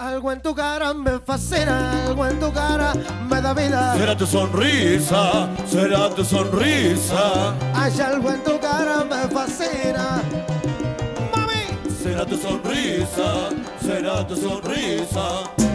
Algo en tu cara me fascina, algo en tu cara me da vida. Será tu sonrisa, será tu sonrisa. Hay algo en tu cara me fascina. Mami. Será tu sonrisa, será tu sonrisa.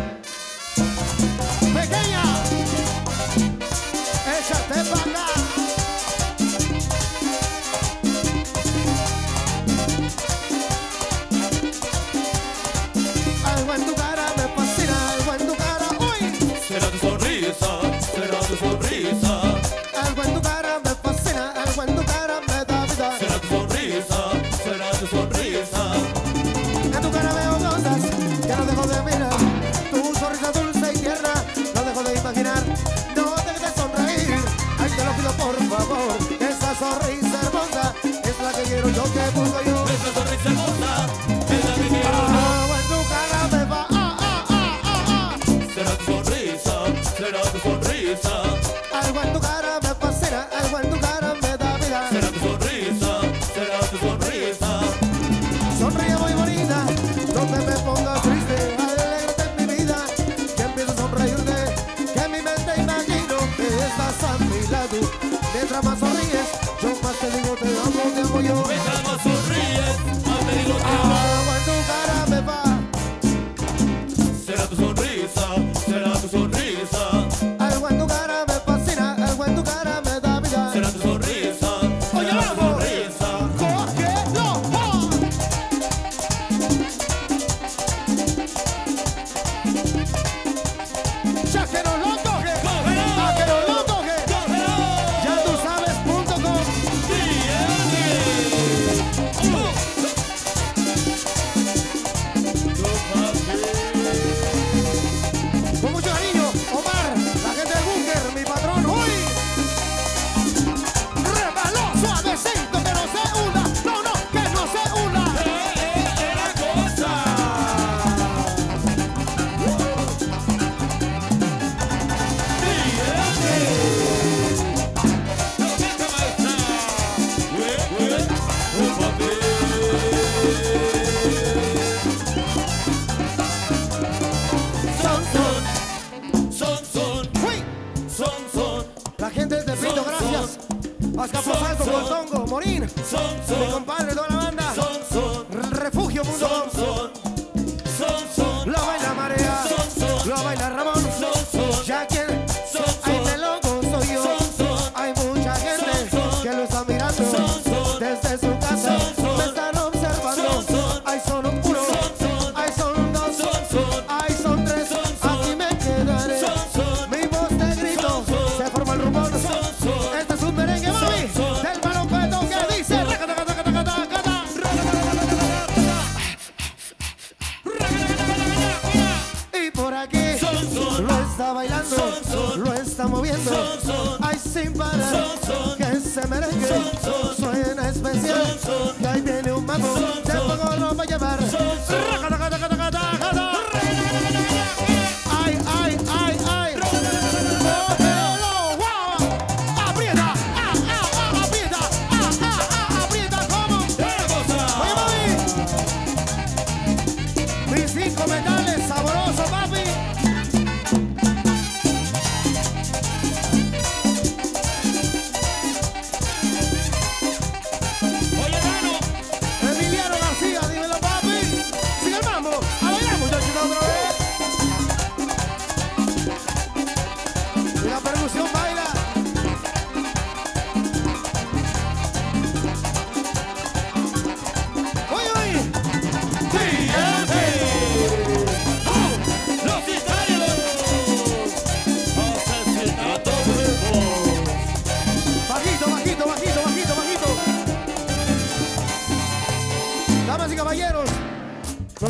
Mozongo, Morín, son, son, mi compadre, toda la banda, son, son, refugio.com.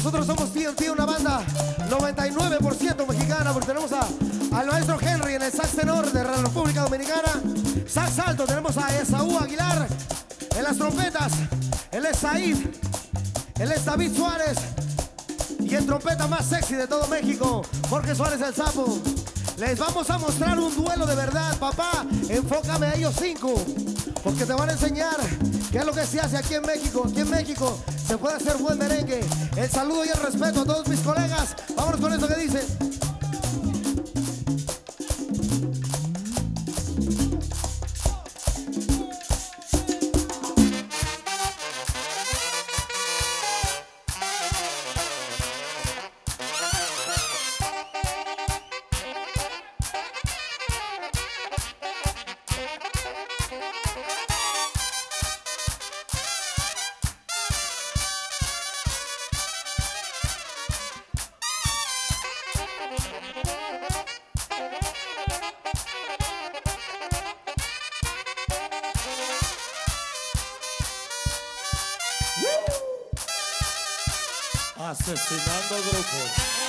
Nosotros somos TNT, una banda 99% mexicana, porque tenemos al maestro Henry en el sax tenor de la República Dominicana. Sax alto, tenemos a Esaú Aguilar en las trompetas. Él es Said, él es David Suárez. Y el trompeta más sexy de todo México, Jorge Suárez el Sapo. Les vamos a mostrar un duelo de verdad, papá. Enfócame a ellos cinco, porque te van a enseñar ¿Qué es lo que se hace aquí en México? Aquí en México se puede hacer buen merengue. El saludo y el respeto a todos mis colegas. Vámonos con esto que dice. Assassinato Grupo.